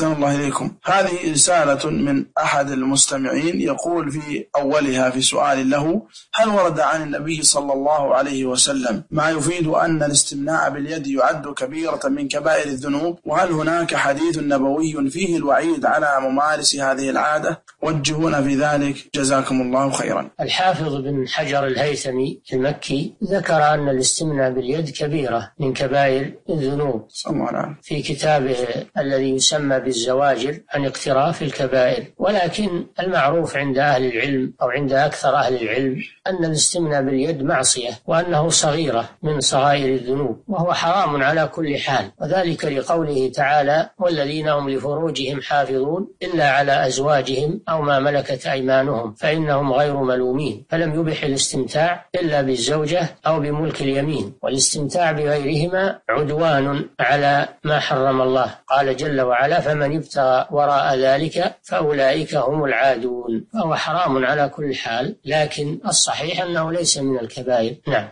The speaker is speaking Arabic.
أحسن الله إليكم. هذه رسالة من أحد المستمعين يقول في أولها في سؤال له هل ورد عن النبي صلى الله عليه وسلم ما يفيد أن الاستمناء باليد يعد كبيرة من كبائر الذنوب؟ وهل هناك حديث نبوي فيه الوعيد على ممارس هذه العادة؟ وجهونا في ذلك. جزاكم الله خيرا. الحافظ بن حجر الهيثمي المكي ذكر أن الاستمناء باليد كبيرة من كبائر الذنوب. في كتابه الذي يسمى بالزواجر عن اقتراف الكبائر. ولكن المعروف عند أهل العلم أو عند أكثر أهل العلم أن الاستمناء باليد معصية وأنه صغيرة من صغائر الذنوب وهو حرام على كل حال. وذلك لقوله تعالى والذين هم لفروجهم حافظون إلا على أزواجهم أو ما ملكت أيمانهم فإنهم غير ملومين فلم يبح الاستمتاع إلا بالزوجة أو بملك اليمين والاستمتاع بغيرهما عدوان على ما حرم الله قال جل وعلا فمن ابتغى وراء ذلك فأولئك هم العادون. فهو حرام على كل حال لكن الصحيح أنه ليس من الكبائر. نعم.